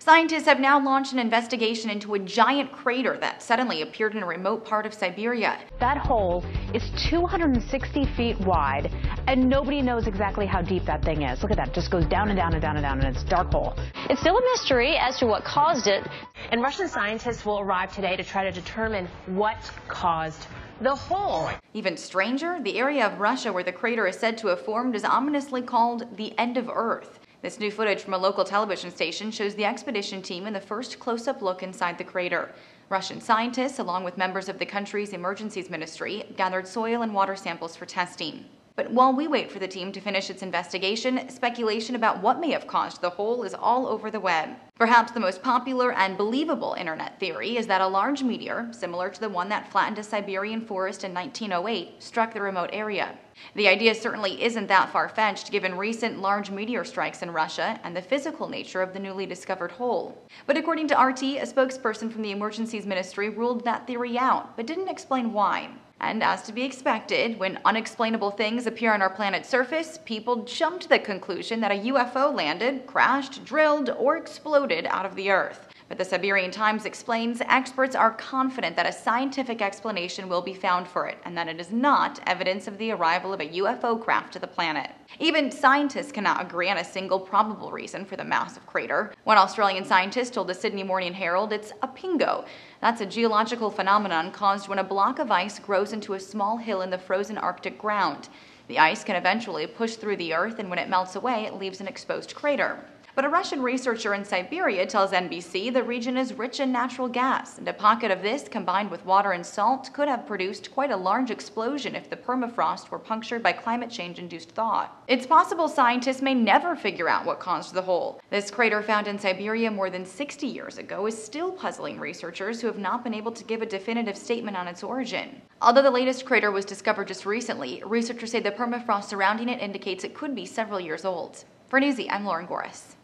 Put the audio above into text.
Scientists have now launched an investigation into a giant crater that suddenly appeared in a remote part of Siberia. That hole is 260 feet wide, and nobody knows exactly how deep that thing is. Look at that, it just goes down and down and down and down, and it's a dark hole. It's still a mystery as to what caused it. And Russian scientists will arrive today to try to determine what caused the hole. Even stranger, the area of Russia where the crater is said to have formed is ominously called the end of Earth. This new footage from a local television station shows the expedition team in the first close up look inside the crater. Russian scientists, along with members of the country's emergencies ministry, gathered soil and water samples for testing. But while we wait for the team to finish its investigation, speculation about what may have caused the hole is all over the web. Perhaps the most popular and believable internet theory is that a large meteor, similar to the one that flattened a Siberian forest in 1908, struck the remote area. The idea certainly isn't that far fetched given recent large meteor strikes in Russia and the physical nature of the newly discovered hole. But according to RT, a spokesperson from the Emergencies Ministry ruled that theory out, but didn't explain why. And as to be expected, when unexplainable things appear on our planet's surface, people jump to the conclusion that a UFO landed, crashed, drilled, or exploded out of the Earth. But the Siberian Times explains experts are confident that a scientific explanation will be found for it, and that it is not evidence of the arrival of a UFO craft to the planet. Even scientists cannot agree on a single probable reason for the massive crater. One Australian scientist told the Sydney Morning Herald it's a pingo. That's a geological phenomenon caused when a block of ice grows into a small hill in the frozen Arctic ground. The ice can eventually push through the earth, and when it melts away, it leaves an exposed crater. But a Russian researcher in Siberia tells NBC the region is rich in natural gas, and a pocket of this, combined with water and salt, could have produced quite a large explosion if the permafrost were punctured by climate change induced thaw. It's possible scientists may never figure out what caused the hole. This crater found in Siberia more than 60 years ago is still puzzling researchers who have not been able to give a definitive statement on its origin. Although the latest crater was discovered just recently, researchers say the permafrost surrounding it indicates it could be several years old. For Newsy, I'm Lauren Gores.